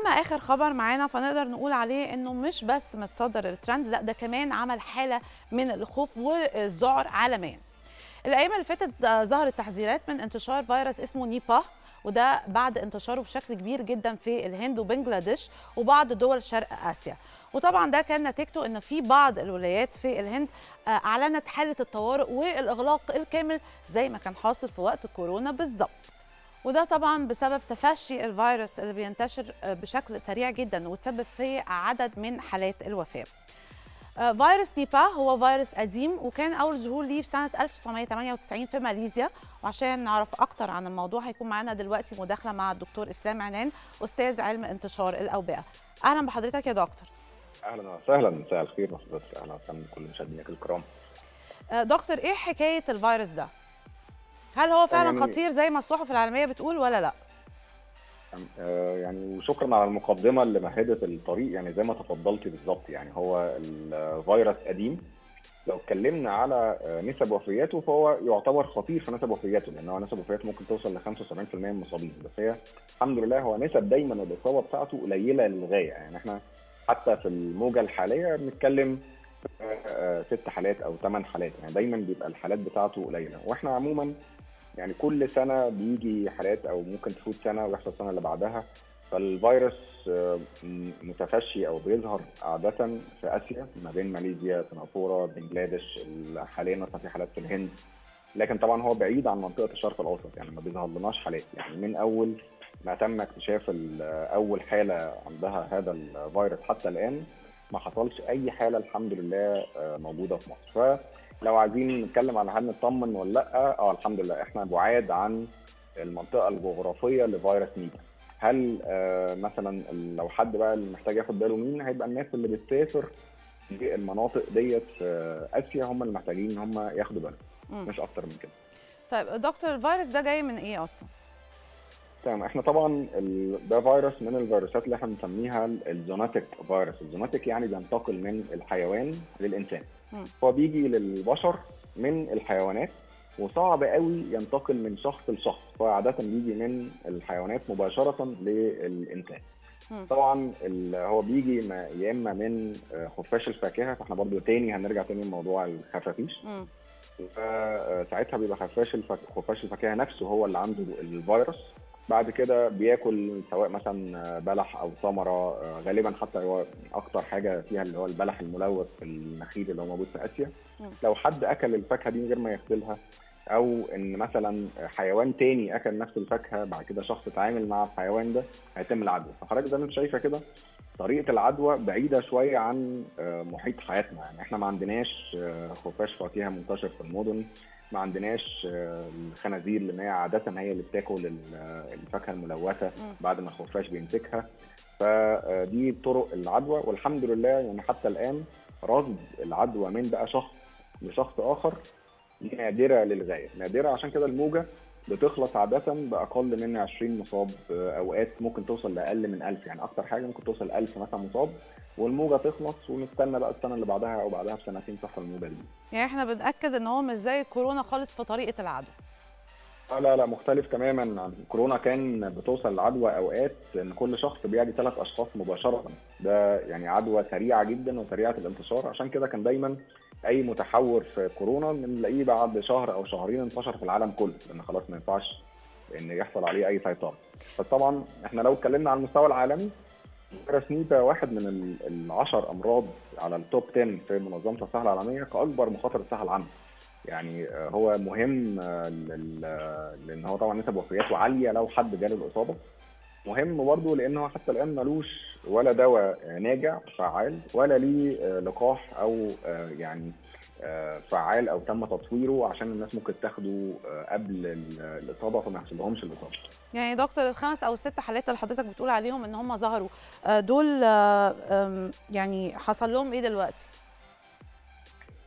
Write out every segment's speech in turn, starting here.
أما آخر خبر معانا فنقدر نقول عليه إنه مش بس متصدر الترند لأ ده كمان عمل حالة من الخوف والذعر عالميا. الأيام اللي فاتت ظهرت تحذيرات من انتشار فيروس اسمه نيبا وده بعد انتشاره بشكل كبير جدا في الهند وبنجلاديش وبعض دول شرق آسيا. وطبعا ده كان نتيجته إن في بعض الولايات في الهند أعلنت حالة الطوارئ والإغلاق الكامل زي ما كان حاصل في وقت كورونا بالظبط. وده طبعا بسبب تفشي الفيروس اللي بينتشر بشكل سريع جدا وتسبب في عدد من حالات الوفاة. فيروس نيبا هو فيروس قديم وكان أول ظهور ليه في سنة 1998 في ماليزيا. وعشان نعرف أكتر عن الموضوع هيكون معانا دلوقتي مداخلة مع الدكتور إسلام عنان أستاذ علم انتشار الأوبئة. أهلا بحضرتك يا دكتور. أهلا وسهلا مساء الخير حضرتك أهلا وسهلا بكل مشاهدينك الكرام. دكتور إيه حكاية الفيروس ده؟ هل هو فعلا يعني خطير زي ما الصحف العالمية بتقول ولا لأ؟ يعني وشكرا على المقدمة اللي مهدت الطريق يعني زي ما تفضلتي بالظبط يعني هو الفيروس قديم. لو اتكلمنا على نسب وفياته فهو يعتبر خطير في نسب وفياته لأن هو نسب وفياته ممكن توصل ل 75% من المصابين. بس هي الحمد لله هو نسب دايما الإصابة بتاعته قليلة للغاية. يعني إحنا حتى في الموجة الحالية بنتكلم ست حالات أو ثمان حالات. يعني دايما بيبقى الحالات بتاعته قليلة. وإحنا عموما يعني كل سنة بيجي حالات أو ممكن تفوت سنة ويحصل السنة اللي بعدها فالفيروس متفشي أو بيظهر عادة في آسيا ما بين ماليزيا سنغافورة بنجلاديش حاليا مثلا في حالات في الهند. لكن طبعا هو بعيد عن منطقة الشرق الأوسط يعني ما بيظهر لناش حالات يعني من أول ما تم اكتشاف أول حالة عندها هذا الفيروس حتى الآن ما حصلش أي حالة الحمد لله موجودة في مصر. فلو عايزين نتكلم على هل نطمن ولا لأ آه الحمد لله. إحنا بعاد عن المنطقة الجغرافية لفيروس نيبا هل آه مثلا لو حد بقى اللي محتاج ياخد باله مين هيبقى الناس اللي بتسافر المناطق ديت في آسيا هم اللي محتاجين إن هم ياخدوا بالهم. مش أكتر من كده. طيب دكتور الفيروس ده جاي من إيه أصلا؟ تمام. إحنا طبعا ده فيروس من الفيروسات اللي إحنا بنسميها الزوناتيك فيروس. الزوناتيك يعني بينتقل من الحيوان للإنسان. هو بيجي للبشر من الحيوانات وصعب قوي ينتقل من شخص لشخص. فهو عادة بيجي من الحيوانات مباشرة للإنسان. طبعا هو بيجي يا إما من خفاش الفاكهة فاحنا برضو تاني هنرجع تاني لموضوع الخفافيش. فساعتها بيبقى خفاش. خفاش الفاكهة نفسه هو اللي عنده الفيروس. بعد كده بياكل سواء مثلا بلح أو ثمرة غالبا حتى هو أكتر حاجة فيها اللي هو البلح الملوث في النخيل اللي هو موجود في آسيا. لو حد أكل الفاكهة دي من غير ما يغسلها أو إن مثلا حيوان تاني أكل نفس الفاكهة بعد كده شخص اتعامل مع الحيوان ده هيتم العدوى. فحضرتك زي ما أنت شايفة كده طريقة العدوى بعيدة شوية عن محيط حياتنا. يعني إحنا ما عندناش خفاش فاكهة منتشر في المدن. ما عندناش الخنازير لأن هي عادة هي اللي بتاكل الفاكهة الملوثة بعد ما الخفاش بيمسكها. فدي طرق العدوى والحمد لله يعني حتى الآن رصد العدوى من بقى شخص لشخص آخر نادرة للغاية. نادرة عشان كده الموجة بتخلص عادة بأقل من 20 مصاب أوقات ممكن توصل لأقل من 1000 يعني أكتر حاجة ممكن توصل 1000 مثلا مصاب والموجة تخلص ونستنى بقى السنة اللي بعدها أو بعدها بسنتين تحصل الموجة دي. يعني إحنا بنأكد إن هو مش زي الكورونا خالص في طريقة العدوى. لا لا مختلف تماما عن كورونا كان بتوصل العدوى أوقات إن كل شخص بيعدي ثلاث أشخاص مباشرة ده يعني عدوى سريعة جدا وسريعة الانتشار عشان كده كان دايما أي متحور في كورونا بنلاقيه بعد شهر أو شهرين انتشر في العالم كله لأن خلاص ما ينفعش إن يحصل عليه أي سيطرة فطبعا إحنا لو اتكلمنا على المستوى العالمي نيبا واحد من العشر أمراض على التوب 10 في منظمة الصحه العالمية كأكبر مخاطر الصحه العامة. يعني هو مهم لأن هو طبعا نسب وفياته عالية لو حد جاله الإصابة. مهم برضه لأنه حتى الآن ملوش ولا دواء ناجع فعال ولا ليه لقاح أو يعني فعال أو تم تطويره عشان الناس ممكن تاخده قبل الإصابة فما يحصلهمش الإصابة. يعني دكتور الخمس أو الست حالات اللي حضرتك بتقول عليهم إن هم ظهروا دول يعني حصل لهم إيه دلوقتي؟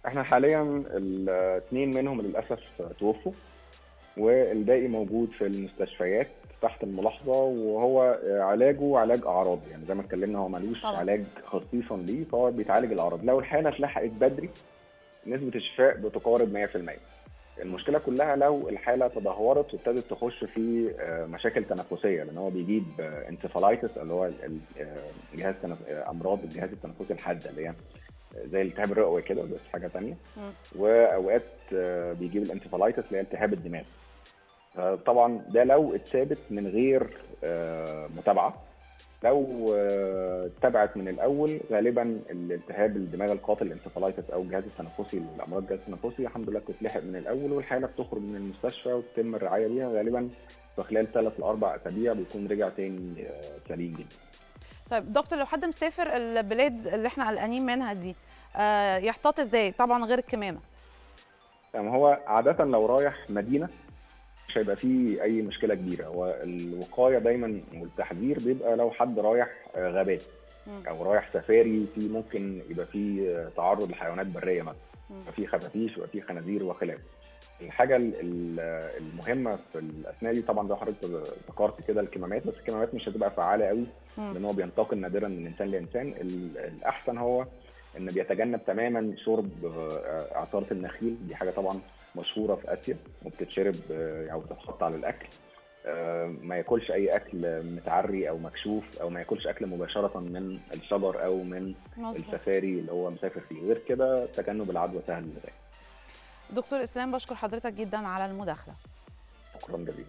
إحنا حاليا الاثنين منهم للأسف توفوا والباقي موجود في المستشفيات تحت الملاحظة وهو علاجه علاج أعراض يعني زي ما اتكلمنا هو ملوش طبعا. علاج خصيصا ليه فهو بيتعالج الأعراض لو الحالة اتلحقت بدري نسبة الشفاء بتقارب 100% المشكلة كلها لو الحالة تدهورت وابتدت تخش في مشاكل تنفسية لأن هو بيجيب encephalitis اللي هو جهاز أمراض الجهاز التنفسي الحاده اللي هي زي الالتهاب الرئوي كده بس حاجة ثانية وأوقات بيجيب ال encephalitis اللي هي التهاب الدماغ. طبعا ده لو اتثابت من غير متابعة. لو اتبعت من الأول غالبا الالتهاب الدماغ القاتل الانسفالايتس أو الجهاز التنفسي الامراض الجهاز التنفسي الحمد لله بتتلحق من الأول والحالة بتخرج من المستشفى وتتم الرعاية بيها غالبا في خلال ثلاث لأربع أسابيع بيكون رجع تاني سليم جدا. طيب دكتور لو حد مسافر البلاد اللي إحنا قلقانين منها دي يحتاط إزاي؟ طبعا غير الكمامة. يعني هو عادة لو رايح مدينة مش هيبقى فيه أي مشكلة كبيرة. هو الوقاية دايما والتحذير بيبقى لو حد رايح غابات أو رايح سفاري في ممكن يبقى فيه تعرض لحيوانات برية مثلا. يبقى فيه خفافيش ويبقى فيه خنازير وخلافه الحاجة المهمة في الأثناء دي طبعا زي حضرتك ذكرت كده الكمامات. بس الكمامات مش هتبقى فعالة قوي لأن هو بينتقل نادرا من إنسان لإنسان. الأحسن هو إن بيتجنب تماما شرب عصارة النخيل. دي حاجة طبعا مشهوره في اسيا وبتتشرب أو بتتحط على الاكل ما ياكلش اي اكل متعري أو مكشوف أو ما ياكلش اكل مباشره من الشجر أو من مصبح. السفاري اللي هو مسافر فيه. غير كده تجنب العدوى سهل للغايه دكتور إسلام بشكر حضرتك جدا على المداخلة. شكرا جزيلا.